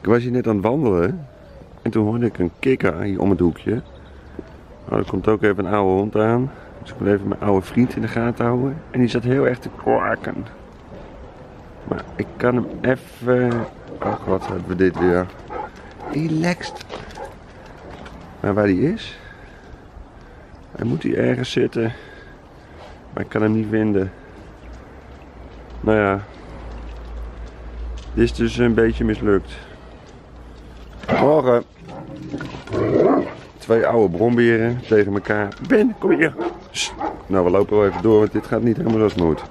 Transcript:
Ik was hier net aan het wandelen en toen hoorde ik een kikker hier om het hoekje. Nou, er komt ook even een oude hond aan. Dus ik moet even mijn oude vriend in de gaten houden. En die zat heel erg te kwaken. Maar ik kan hem even... Oh wat hebben we dit weer. Relaxed. Maar waar die is? Hij moet hier ergens zitten. Maar ik kan hem niet vinden. Nou ja. Dit is dus een beetje mislukt. Morgen. Twee oude brombeeren tegen elkaar. Ben, kom hier. Nou, we lopen wel even door, want dit gaat niet helemaal als het moet.